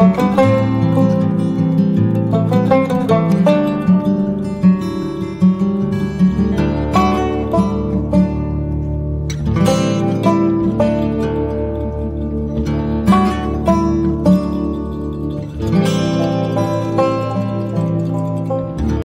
Thank you.